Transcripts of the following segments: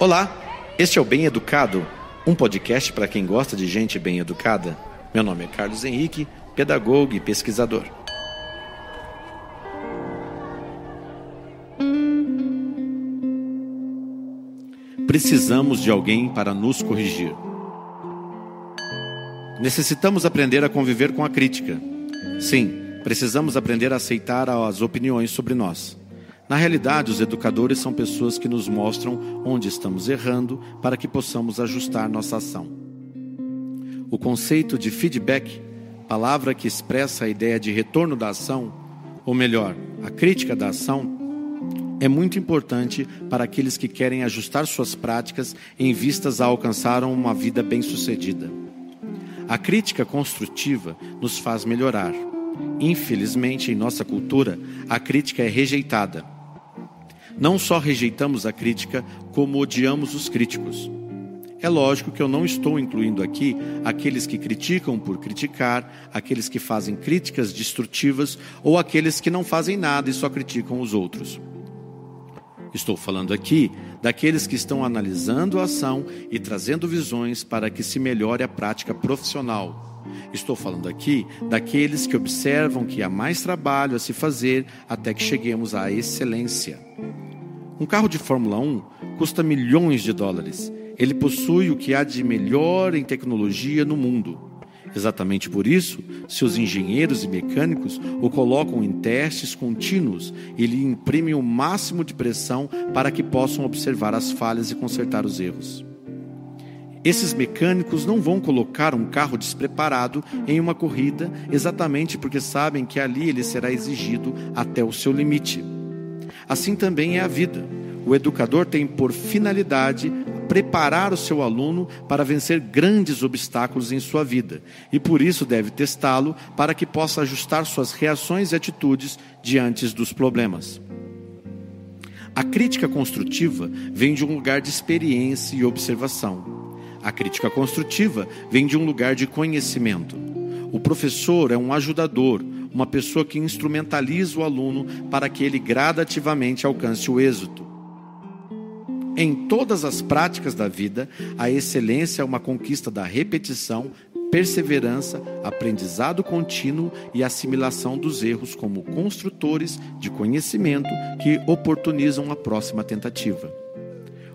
Olá, este é o Bem Educado, um podcast para quem gosta de gente bem educada. Meu nome é Carlos Henrique, pedagogo e pesquisador. Precisamos de alguém para nos corrigir. Necessitamos aprender a conviver com a crítica. Sim, precisamos aprender a aceitar as opiniões sobre nós. Na realidade, os educadores são pessoas que nos mostram onde estamos errando para que possamos ajustar nossa ação. O conceito de feedback, palavra que expressa a ideia de retorno da ação, ou melhor, a crítica da ação, é muito importante para aqueles que querem ajustar suas práticas em vistas a alcançar uma vida bem-sucedida. A crítica construtiva nos faz melhorar. Infelizmente, em nossa cultura, a crítica é rejeitada. Não só rejeitamos a crítica, como odiamos os críticos. É lógico que eu não estou incluindo aqui aqueles que criticam por criticar, aqueles que fazem críticas destrutivas ou aqueles que não fazem nada e só criticam os outros. Estou falando aqui daqueles que estão analisando a ação e trazendo visões para que se melhore a prática profissional. Estou falando aqui daqueles que observam que há mais trabalho a se fazer até que cheguemos à excelência. Um carro de Fórmula 1 custa milhões de dólares. Ele possui o que há de melhor em tecnologia no mundo. Exatamente por isso, seus engenheiros e mecânicos o colocam em testes contínuos e lhe imprimem o máximo de pressão para que possam observar as falhas e consertar os erros. Esses mecânicos não vão colocar um carro despreparado em uma corrida exatamente porque sabem que ali ele será exigido até o seu limite. Assim também é a vida. O educador tem por finalidade preparar o seu aluno para vencer grandes obstáculos em sua vida e por isso deve testá-lo para que possa ajustar suas reações e atitudes diante dos problemas. A crítica construtiva vem de um lugar de experiência e observação. A crítica construtiva vem de um lugar de conhecimento. O professor é um ajudador, uma pessoa que instrumentaliza o aluno para que ele gradativamente alcance o êxito. Em todas as práticas da vida, a excelência é uma conquista da repetição, perseverança, aprendizado contínuo e assimilação dos erros como construtores de conhecimento que oportunizam a próxima tentativa.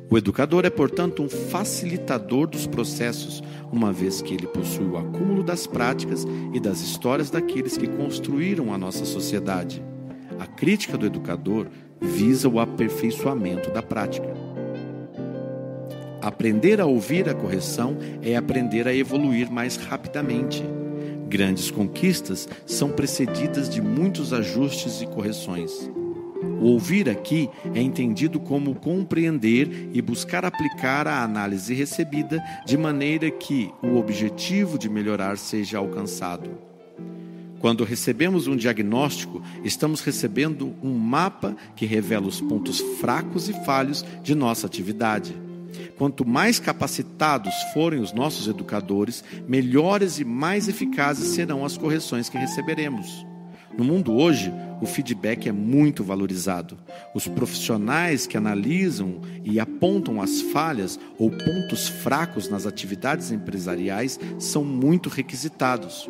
O educador é, portanto, um facilitador dos processos, uma vez que ele possui o acúmulo das práticas e das histórias daqueles que construíram a nossa sociedade. A crítica do educador visa o aperfeiçoamento da prática. Aprender a ouvir a correção é aprender a evoluir mais rapidamente. Grandes conquistas são precedidas de muitos ajustes e correções. O ouvir aqui é entendido como compreender e buscar aplicar a análise recebida de maneira que o objetivo de melhorar seja alcançado. Quando recebemos um diagnóstico, estamos recebendo um mapa que revela os pontos fracos e falhos de nossa atividade. Quanto mais capacitados forem os nossos educadores, melhores e mais eficazes serão as correções que receberemos. No mundo hoje, o feedback é muito valorizado. Os profissionais que analisam e apontam as falhas ou pontos fracos nas atividades empresariais são muito requisitados.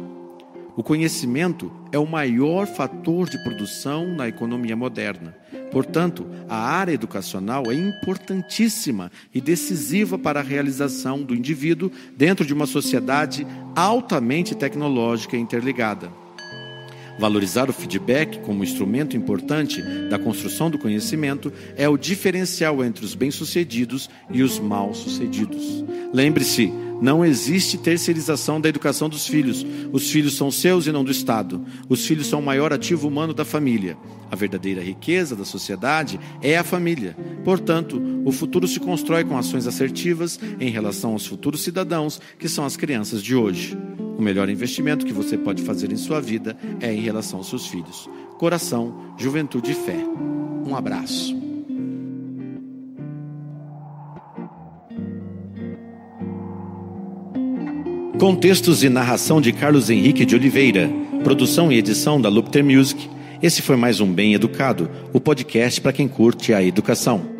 O conhecimento é o maior fator de produção na economia moderna. Portanto, a área educacional é importantíssima e decisiva para a realização do indivíduo dentro de uma sociedade altamente tecnológica e interligada. Valorizar o feedback como instrumento importante da construção do conhecimento é o diferencial entre os bem-sucedidos e os mal-sucedidos. Lembre-se, não existe terceirização da educação dos filhos. Os filhos são seus e não do Estado. Os filhos são o maior ativo humano da família. A verdadeira riqueza da sociedade é a família. Portanto, o futuro se constrói com ações assertivas em relação aos futuros cidadãos, que são as crianças de hoje. O melhor investimento que você pode fazer em sua vida é em relação aos seus filhos. Coração, juventude e fé. Um abraço. Contextos e narração de Carlos Henrique de Oliveira. Produção e edição da Lupter Music. Esse foi mais um Bem Educado, o podcast para quem curte a educação.